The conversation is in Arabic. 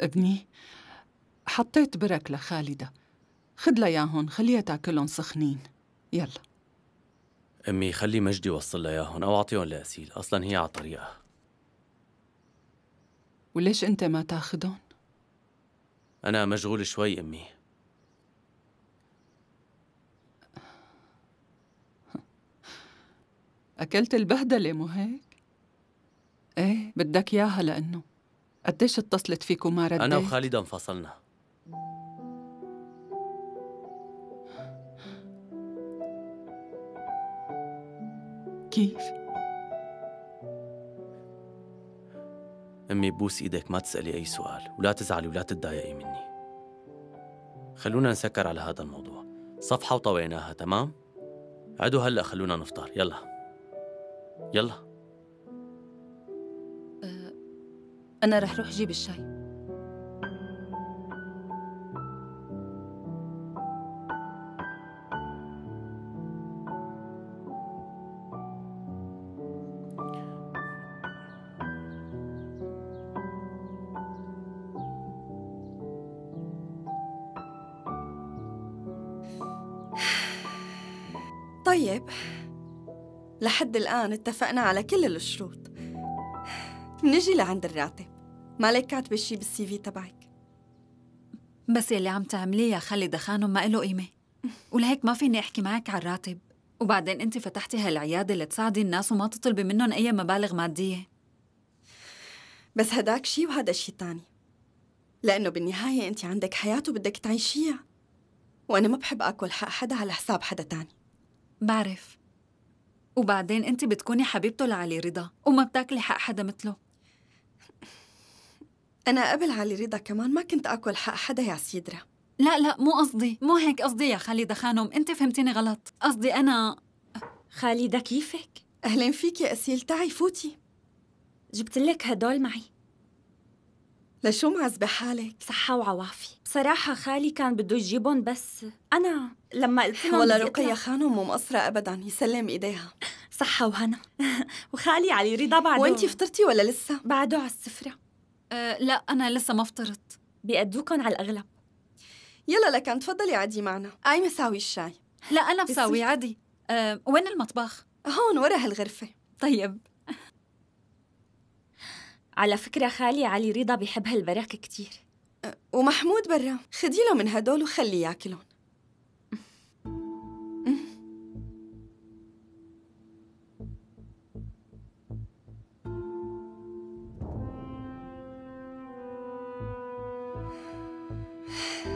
ابني. حطيت برك لخالدة. خد لها ياهن خليها تاكلهم سخنين. يلا. أمي خلي مجدي يوصل لها اياهم أو اعطيهم لاسيل أصلا هي على طريقها وليش أنت ما تاخدهم أنا مشغول شوي أمي. أكلت البهدلة مو هيك؟ إيه بدك إياها لأنه. قديش اتصلت فيك وما رديت أنا وخالده انفصلنا. كيف؟ أمي بوس إيدك ما تسألي أي سؤال ولا تزعلي ولا تتضايقي مني. خلونا نسكر على هذا الموضوع. صفحة وطويناها تمام؟ عدوا هلا خلونا نفطر. يلا. يلا. أنا رح روح جيب الشاي. طيب لحد الآن اتفقنا على كل الشروط. نجي لعند الراتب. مالك كاتبة شي بالسي في تبعك. بس يلي عم تعمليه يا خالد خانم ما له قيمة. ولهيك ما فيني أحكي معك على الراتب. وبعدين أنت فتحتي هالعيادة لتساعدي الناس وما تطلبي منهم أي مبالغ مادية. بس هداك شي وهذا شي تاني لأنه بالنهاية أنت عندك حياة وبدك تعيشيها. وأنا ما بحب آكل حق حدا على حساب حدا تاني. بعرف. وبعدين أنت بتكوني حبيبته لعلي رضا وما بتاكلي حق حدا مثله. أنا قبل علي رضا كمان ما كنت آكل حق حدا يا سيدرا لا لا مو قصدي. مو هيك قصدي يا خالدة خانم. أنت فهمتيني غلط. قصدي أنا خالدة كيفك؟ أهلين فيك يا أسيل. تعي فوتي. جبت لك هدول معي. لشو معذبة حالك؟ صحة وعوافي بصراحة خالي كان بده يجيبهم بس أنا لما قلت لهم ولا رقية خانم مو مقصرة أبدا. يسلم إيديها. صحة وهنا. وخالي علي رضا بعده. وأنتي فطرتي ولا لسه؟ بعده على السفرة. أه لا أنا لسه ما فطرت. بيأدوكن على الأغلب. يلا لكن تفضلي عادي معنا. قايمة ساوي الشاي؟ لا أنا بساوي بصير. عادي. أه وين المطبخ؟ هون ورا هالغرفة. طيب. على فكرة خالي علي رضا بيحب هالبرك كتير. ومحمود برا خدي له من هدول وخليه ياكلهم. 唉。